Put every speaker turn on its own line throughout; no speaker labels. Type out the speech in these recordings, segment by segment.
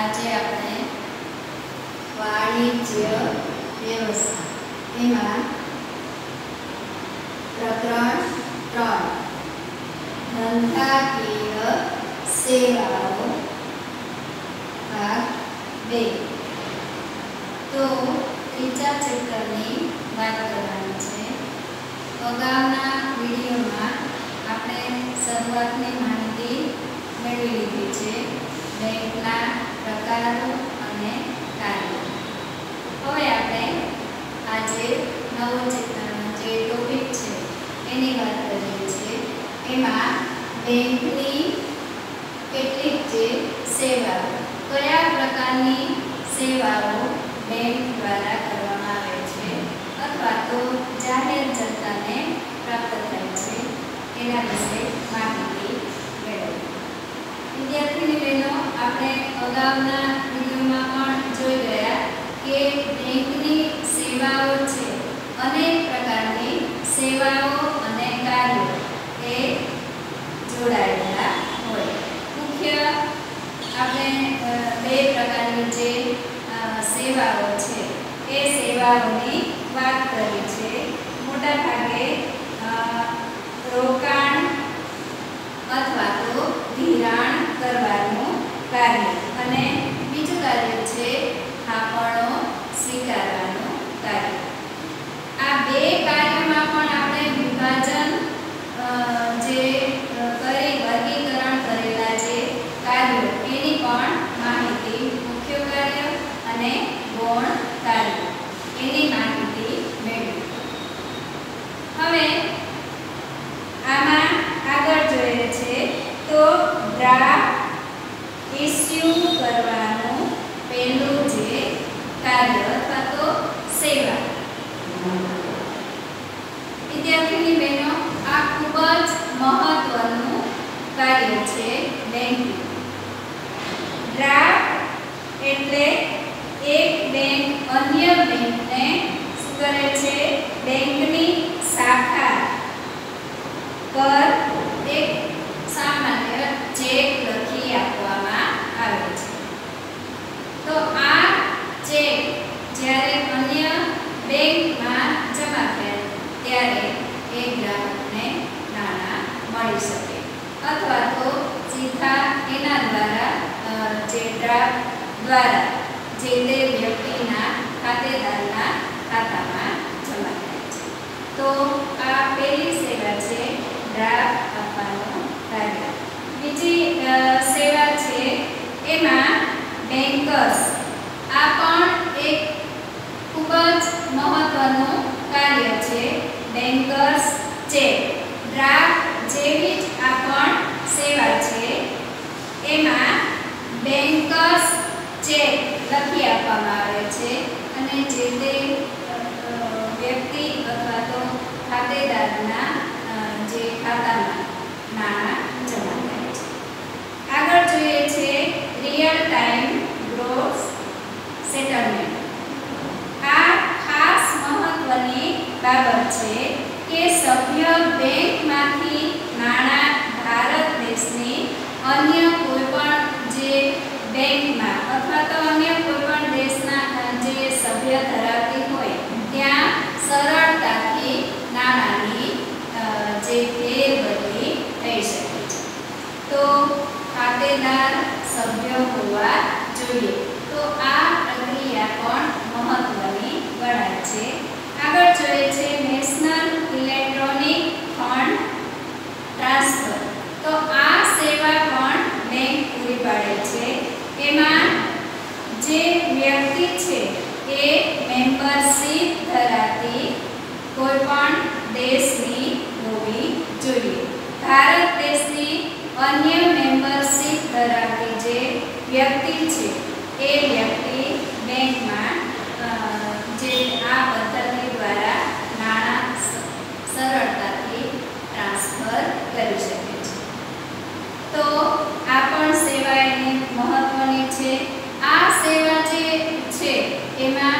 આજે આપણે વાણિજ્ય વ્યવસ્થા. એમાં પ્રકરણ ત્રણ. ધંધાકીય સેવાઓ, ભાગ બે. તો ત્રીજા ચેપ્ટરની વાત કરવાની છે. અગાઉના વિડીયોમાં આપણે શરૂઆતની માહિતી મેળવી લીધી છે. બેંકના પ્રકારો અને કાર્યો. હવે આપણે આજે નવો ચેતનનો જે ટોપિક છે, એની વાત કરીએ છીએ. એમાં બેંકની કેટલીક જે સેવા કયા પ્રકારની Termine. મહત્વનું કાર્ય છે બેન્કિંગ ડ્રાફ્ટ એટલે એક બેંક અન્ય બેંકને શું કરે છે? બેંકની શાખા પર યાત્રા દ્વારા જે તે વ્યક્તિના ખાતેદારના ખાતામાં જમા થાય છે. તો આ પહેલી સેવા છે ડ્રાફ્ટ આપવાનો કાર્ય. બીજી સેવા છે એમાં બેન્કર્સ આ પણ એક ખૂબ જ મહત્વનું કાર્ય છે બેન્કર્સ ચેક ડ્રાફ્ટ જેવી જ આ પણ સેવા છે એમાં બેન્કર્સ ચેક લખી આપવામાં આવે છે અને જે તે વ્યક્તિ અથવા તો ખાતેદારના Amen.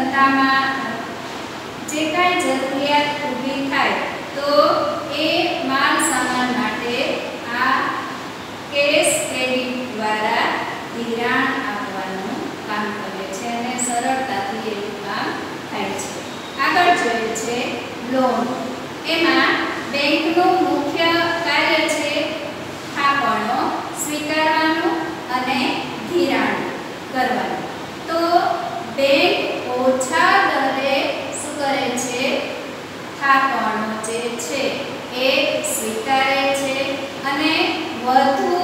કરવામાં જે કાંઈ જરૂરિયાત ઊભી થાય, તો એ માલ સામાન માટે આ કેશ ક્રેડિટ દ્વારા ધિરાણ આપવાનું કામ કરે છે અને સરળતાથી એવું કામ થાય છે. આગળ જોઈએ છે લોન એમાં બેંકનું મુખ્ય કાર્ય છે થાપણો સ્વીકારવાનું અને ધિરાણ કરવાનું. તો બેંક ઓછા દરે શું કરે છે થાપણો જે છે એ સ્વીકારે છે. અને વધુ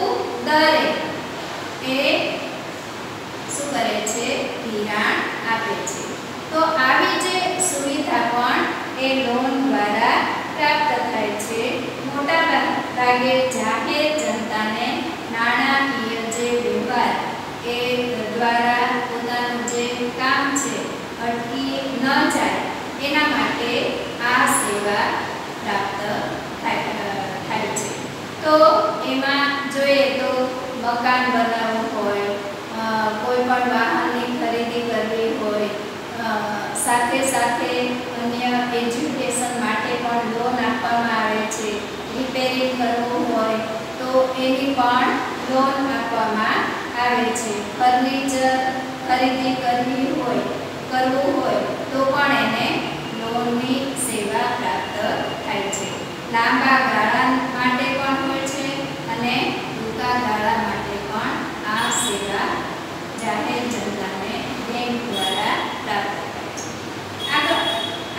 દરે એ શું કરે છે ધિરાણ આપે છે. તો આવી જે સુવિધા પણ એ લોન દ્વારા પ્રાપ્ત થાય છે. મોટા ભાગે જાહેર જનતાને નાણાકીય જે વ્યવહાર એ દ્વારા પોતાનું જે કામ છે અટકી ન જાય એના માટે આ સેવા પ્રાપ્ત થાય થાય છે તો એમાં જોઈએ તો મકાન બનાવવું હોય કોઈ પણ વાહનની ખરીદી કરવી હોય સાથે સાથે અન્ય એજ્યુકેશન માટે પણ લોન આપવામાં આવે છે રિપેરિંગ કરવું હોય, તો એની પણ લોન આપવામાં આવે છે. ફર્નિચર ખરીદી કરવી હોય, કરવું હોય, તો પણ એને લોનની સેવા પ્રાપ્ત થાય છે. લાંબા ગાળા માટે પણ હોય છે પણ આ સેવા જાહેર જનતાને બેંક દ્વારા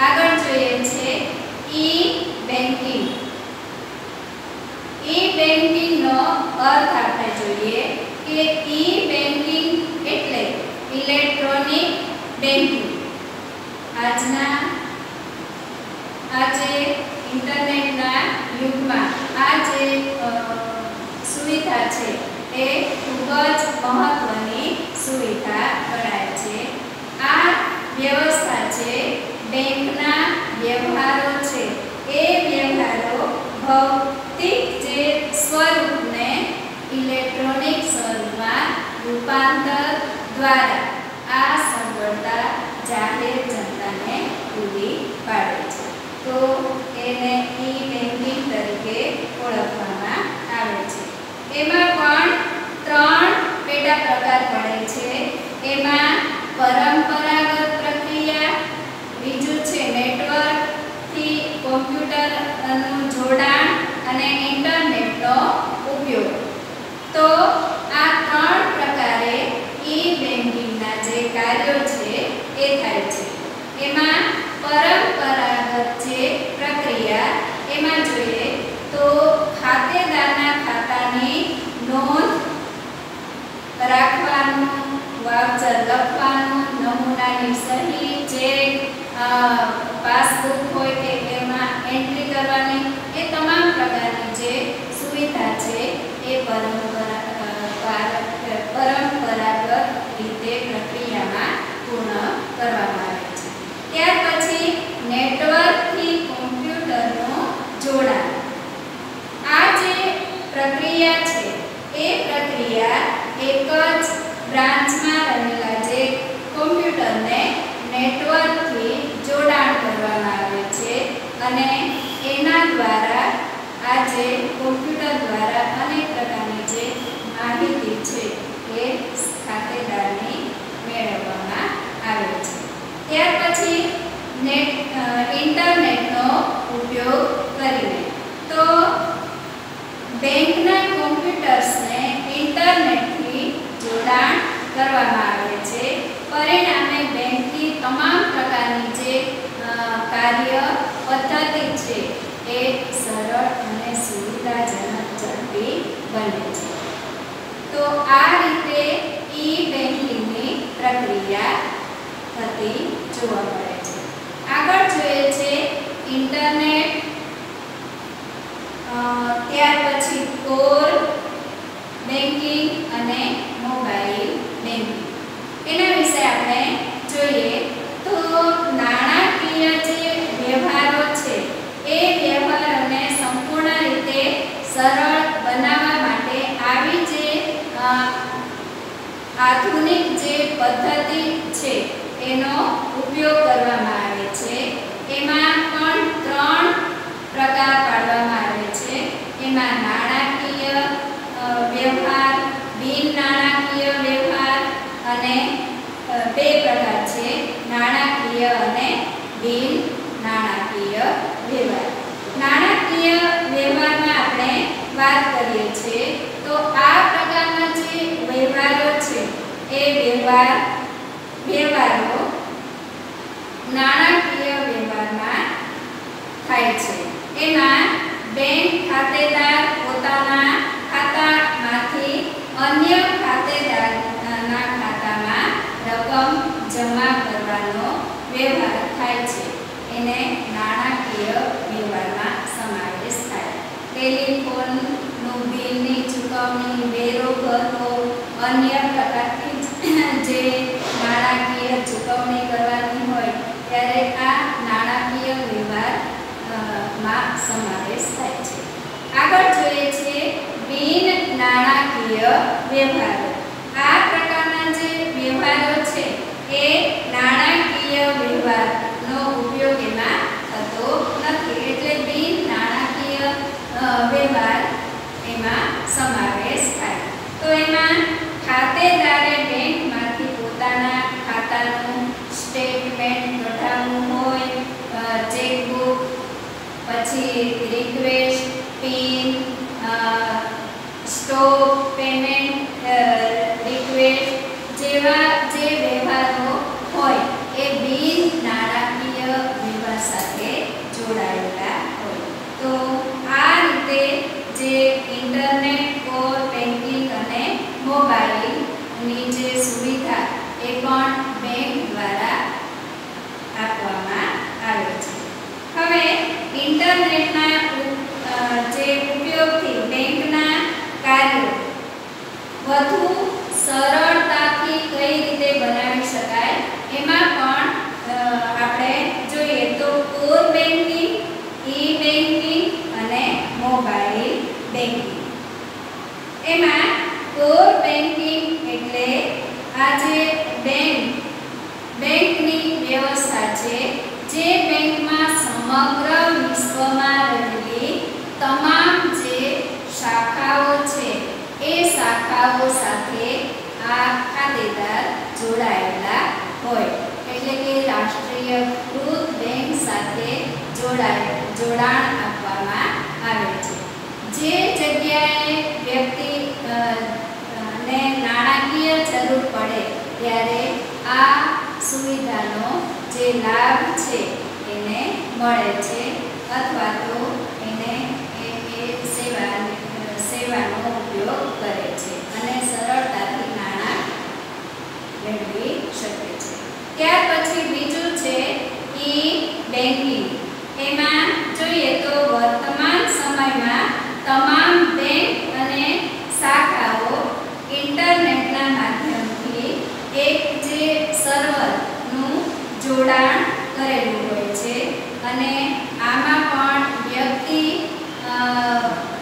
આગળ જોઈએ છે ઈ બેન્કિંગ ઈ અર્થ આપણે જોઈએ કે ઈ બેન્કિંગ એટલે ઇલેક્ટ્રોનિક બેન્કિંગ આજના, આજે ઇન્ટરનેટના યુગમાં આ જે અ, સુવિધા છે. એ ખૂબ જ મહત્વની સુવિધા ગણાય છે. આ વ્યવસ્થા છે બેંકના વ્યવહારો છે, એ વ્યવહારો ભૌતિક જે સ્વરૂપને ઇલેક્ટ્રોનિક સ્વરૂપમાં રૂપાંતર દ્વારા આ સગવડતા જાહેર જનતાને પૂરી પાડે છે. તો એને ઈ બેન્કિંગ તરીકે ઓળખવામાં આવે છે એમાં પણ ત્રણ પેટા પ્રકાર પડે છે એમાં પરંપરાગત પ્રક્રિયા બીજું છે નેટવર્કથી કોમ્પ્યુટરનું જોડાણ અને ઇન્ટરનેટનો ઉપયોગ તો આ ત્રણ પ્રકારે ઈ બેન્કિંગના જે કાર્યો છે એ થાય છે એમાં પરંપરાગત જે પ્રક્રિયા એમાં જોઈએ તો ખાતેદારના ખાતાની નોંધ રાખવાનું વાઉચર લખવાનું નમૂનાની સહી ચેક પાસબુક હોય કે એમાં એન્ટ્રી કરવાની એ તમામ પ્રકારની જે સુવિધા છે એ પરંપરા, પરંપરાગત રીતે પ્રક્રિયામાં પૂર્ણ કરવામાં આવે છે. ત્યાર પછી નેટવર્કથી કોમ્પ્યુટરનું જોડાણ. આ જે પ્રક્રિયા છે, એ પ્રક્રિયા એક જ બ્રાન્ચમાં રહેલા જે કોમ્પ્યુટરને નેટવર્કથી જોડાણ કરવામાં આવે છે અને એના દ્વારા આજે કોમ્પ્યુટર દ્વારા અનેક પ્રકારની જે માહિતી છે એ ખાતેદારની મેળવવામાં આવે છે ત્યાર પછી નેટ અ, ઇન્ટરનેટનો ઉપયોગ કરીને તો બેંકના કોમ્પ્યુટર્સને ઇન્ટરનેટથી જોડાણ કરવામાં આવે છે પરિણામે બેંકની તમામ પ્રકારની જે અ, કાર્ય પદ્ધતિ છે એ સરળ અને સુવિધાજનક ઝડપી બને છે તો આ રીતે ઈ બેન્કિંગની પ્રક્રિયા થતી જોવા મળે છે આગળ જોઈએ છે ઇન્ટરનેટ અ, ત્યાર પછી કોર બેન્કિંગ અને મોબાઈલ બેન્કિંગ એના વિશે આપણે જોઈએ તો નાણાકીય જે વ્યવહારો છે, એ વ્યવહારોને સંપૂર્ણ રીતે સરળ બનાવવા માટે આવી જે આધુનિક જે પદ્ધતિ છે, એનો ઉપયોગ કરવામાં આવે છે. એમાં પણ ત્રણ પ્રકાર પાડવામાં આવે છે એમાં નાણાકીય અ, વ્યવહાર બિન નાણાકીય વ્યવહાર અને અ, બે પ્રકાર છે નાણાકીય બિન નાણાકીય વ્યવહાર. નાણાકીય વ્યવહારમાં આપણે વાત કરીએ છીએ, તો આ પ્રકારના જે વ્યવહારો છે, એ વ્યવહાર, વ્યવહારો નાણાકીય વ્યવહારમાં થાય છે. એમાં બેંક ખાતેદાર પોતાના ખાતામાંથી અન્ય ખાતેદારના ખાતામાં રકમ જમા કરવાનો વ્યવહાર થાય છે. એને નાણાકીય વ્યવહારમાં સમાવેશ થાય. ટેલિફોનનું બિલની ચૂકવણી વેરો ભરવો અન્ય પ્રકારની જે નાણાકીય ચૂકવણી કરવાની હોય, ત્યારે આ નાણાકીય વ્યવહારમાં સમાવેશ થાય છે. આગળ જોઈએ છે બિન નાણાકીય વ્યવહારો. આ પ્રકારના જે વ્યવહારો છે, એ નાણાકીય વ્યવહારનો ઉપયોગ એમાં થતો નથી એટલે બિન નાણાકીય અ, વ્યવહાર એમાં સમાવેશ થાય. તો એમાં ખાતેદારે બેંકમાંથી પોતાના ખાતાનું સ્ટેટમેન્ટ કઢાવવું હોય ચેકબુક પછી રિક્વેસ્ટ પિન અ, સ્ટોક પેમેન્ટ અ, રિક્વેસ્ટ જેવા જે વ્યવહારો હોય એ બિન નાણાકીય વ્યવહાર સાથે જોડાયેલા હોય તો આ રીતે જે ઇન્ટરનેટ કોર બેન્કિંગ અને મોબાઈલની જે સુવિધા એ પણ બેંક દ્વારા આપવામાં આવે છે હવે ઇન્ટરનેટના ઉ- અ, જે ઉપયોગથી બેંકના કાર્યો વધુ સરળતાથી કઈ રીતે બનાવી શકાય એમાં પણ અ, આપણે જોઈએ તો કોર બેન્કિંગ ઈ બેન્કિંગ અને મોબાઈલ બેન્કિંગ એમાં કોર બેન્કિંગ એટલે આ જે બેંક બેંકની વ્યવસ્થા છે જે બેંકમાં સમગ્ર વિશ્વમાં રહેલી તમામ જે શાખાઓ છે એ શાખાઓ સાથે આ ખાતેદાર જોડાયેલા હોય એટલે કે રાષ્ટ્રીયકૃત બેંક સાથે જોડાય જોડાણ આપવામાં આવે છે જે જગ્યાએ વ્યક્તિ ને નાણાકીય જરૂર પડે ત્યારે આ સુવિધાનો જે લાભ છે એને મળે છે અથવા તો એને એ સેવા, સેવાનો ઉપયોગ કરે છે અને સરળતાથી નાણાં મેળવી શકે છે. ત્યાર પછી બીજું છે ઈ બેન્કિંગ એમાં જોઈએ તો વર્તમાન સમયમાં તમામ બેંક અને શાખાઓ ઇન્ટરનેટના માધ્યમથી એક જે સર્વરનું જોડાણ કરેલું હોય છે અને આમાં પણ વ્યક્તિ અ,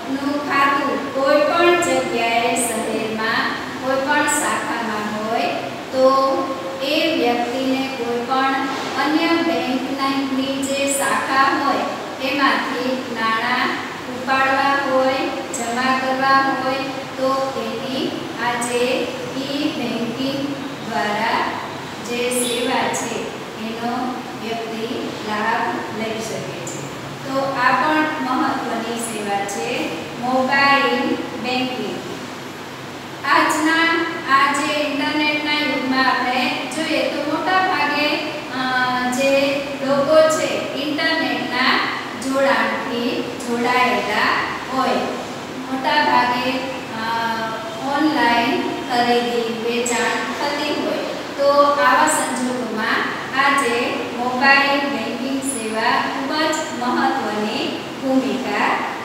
નું ખાતું કોઈ પણ જગ્યાએ શહેરમાં કોઈ પણ શાખામાં હોય તો એ વ્યક્તિને કોઈ પણ અન્ય બેંકની જે શાખા હોય એમાંથી નાણાં ઉપાડવા હોય જમા કરવા હોય તો એની આ જે ઈ બેન્કિંગ દ્વારા જે સેવા છે એનો વ્યક્તિ લાભ લઈ શકે છે તો આ પણ મહત્વની સેવા છે, મોબાઈલ બેન્કિંગ આજના આ ઇન્ટરનેટના યુગમાં આપણે જોઈએ તો મોટા ભાગે જે લોકો છે, ઇન્ટરનેટના જોડાણથી જોડાયેલા હોય. મોટા ભાગે ઓનલાઈન ખરીદી, વેચાણ થતી હોય. તો આવા સંજોગોમાં આજે મોબાઈલ બેન્કિંગ સેવા ખૂબ જ મહત્વની ભૂમિકા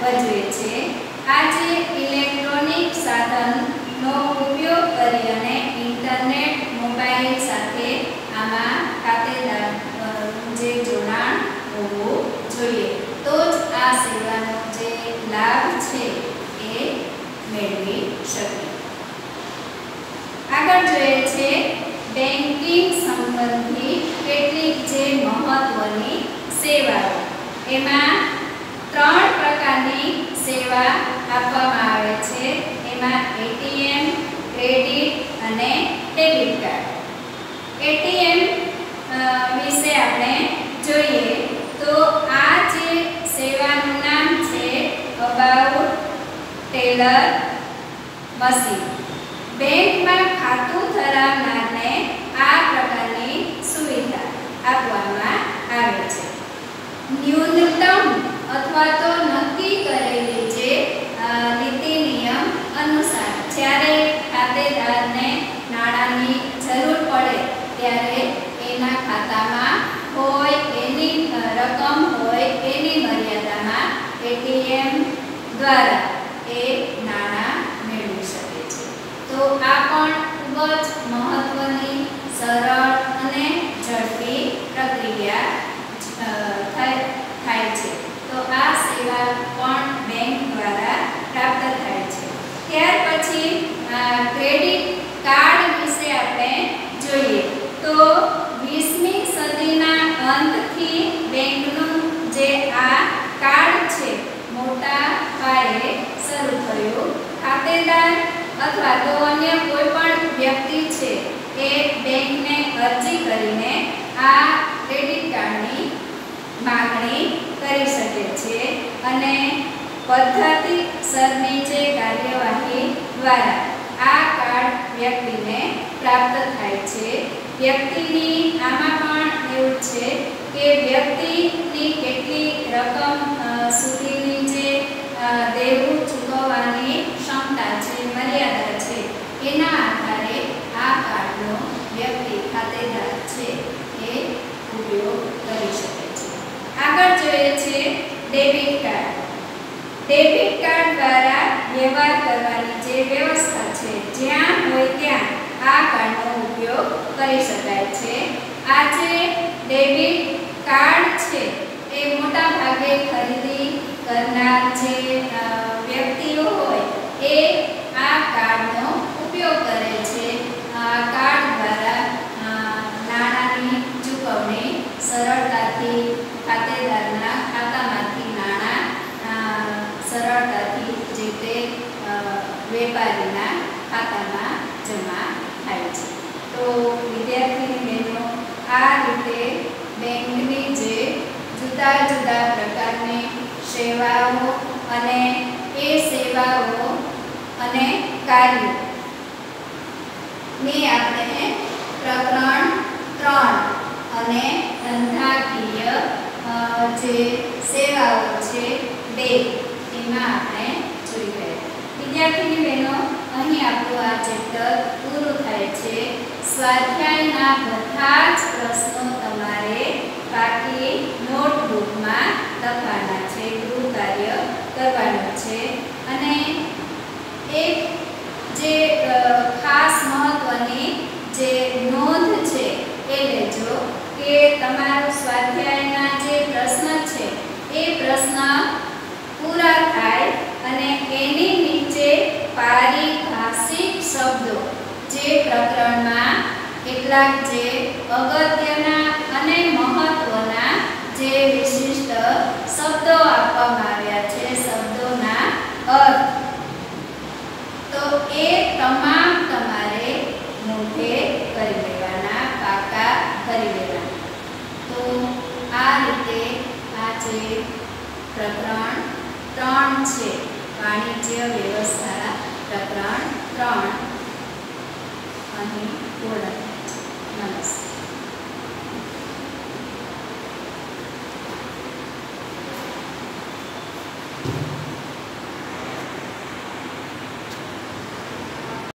ભજવે છે. આજે ઇલેક્ટ્રોનિક સાધનનો ઉપયોગ કરી અને ઇન્ટરનેટ, મોબાઈલ સાથે આમાં ખાતેદાર જે જોડાણ હોવું જોઈએ. તો જ આ સેવાનો જે લાભ છે એ મેળવી શકે આગળ જોઈએ છે બેન્કિંગ સંપર્ક સંબંધી કેટલીક જે મહત્વની સેવાઓ. એમાં ત્રણ સેવા આપવામાં આવે છે. એમાં એટીએમ, ક્રેડિટ અને ડેબિટ કાર્ડ. એટીએમ વિશે આપણે જોઈએ તો આ જે સેવાનું નામ છે, અબાઉટ ટેલર મશીન. બેંકમાં ખાતું ધરાવનારને આ પ્રકારની સુવિધા આપવામાં આવે છે. ન્યૂનતમ અથવા તો નક્કી કરેલી જે અ, નીતિ નિયમ અનુસાર જ્યારે ખાતેદારને નાણાંની જરૂર પડે ત્યારે એના ખાતામાં હોય એની અ, રકમ હોય એની મર્યાદામાં એટીએમ દ્વારા એ નાણાં મેળવી શકે છે. તો આ પણ ખૂબ જ મહત્વની, સરળ અને ઝડપી પ્રક્રિયા થાય છે. તો આ સેવા પણ બેંક દ્વારા પ્રાપ્ત થાય છે. ત્યાર પછી ક્રેડિટ કાર્ડ વિશે આપણે જોઈએ. તો 20મી સદીના અંતથી બેંકનું જે આ કાર્ડ છે મોટા પાયે શરૂ થયો. ખાતેદાર અથવા તો અન્ય કોઈ પણ વ્યક્તિ છે એ બેંકને અરજી કરીને આ ક્રેડિટ કાર્ડની માંગણી કરી શકે છે અને પદ્ધતિસરની જે કાર્યવાહી દ્વારા આ કાર્ડ વ્યક્તિને પ્રાપ્ત થાય છે. વ્યક્તિની આમાં પણ એવું છે કે વ્યક્તિની કેટલી રકમ અ, સુધીની જે અ, દેવું ચૂકવવાની ક્ષમતા છે મર્યાદા છે એના આધારે આ કાર્ડનો વ્યક્તિ ખાતેદાર છે એ ઉપયોગ કરી શકે છે આગળ જોઈએ છે ડેબિટ કાર્ડ ડેબિટ કાર્ડ દ્વારા વ્યવહાર કરવાની જે વ્યવસ્થા છે, જ્યાં હોય ત્યાં આ કાર્ડનો ઉપયોગ કરી શકાય છે. આ જે ડેબિટ કાર્ડ છે, એ મોટા ભાગે ખરીદી કરનાર જે વ્યક્તિઓ હોય, એ આ કાર્ડનો ઉપયોગ કરે છે આ કાર્ડ દ્વારા અ, નાણાંની ચૂકવણી સરળતાથી ખાતેદારના ખાતામાંથી નાણાં અ, સરળતાથી જે તે અ, વેપારીના ખાતામાં જમા થાય છે તો વિદ્યાર્થી બહેનો આ રીતે બેંકની જે જુદા જુદા પ્રકારની સેવાઓ અને એ સેવાઓ અને કાર્યો ની આપણે પ્રકરણ ત્રણ અને ધંધાકીય અ, જે સેવાઓ છે બે એમાં આપણે જોઈ ગયા વિદ્યાર્થીની બહેનો, અહીં આપણું આ ચેપ્ટર પૂરું થાય છે. સ્વાધ્યાયના બધા જ પ્રશ્નો તમારે બાકી નોટબુકમાં લખવાના છે, ગૃહ કાર્ય કરવાનું છે. અને એક જે ખાસ મહત્વની જે નોંધ છે એ લેજો કે તમારો સ્વાધ્યાયના જે પ્રશ્ન છે, એ પ્રશ્ન પૂરા થાય અને એની પારિભાષિક શબ્દો. જે પ્રકરણમાં કેટલાક જે અગત્યના અને મહત્વના જે વિશિષ્ટ શબ્દો આપવામાં આવ્યા છે શબ્દોના અર્થ તો એ તમામ તમારે મોઢે કરી લેવાના પાકા કરી લેવાના તો આ રીતે આ જે પ્રકરણ ત્રણ છે વાણિજ્ય વ્યવસ્થા પ્રકરણ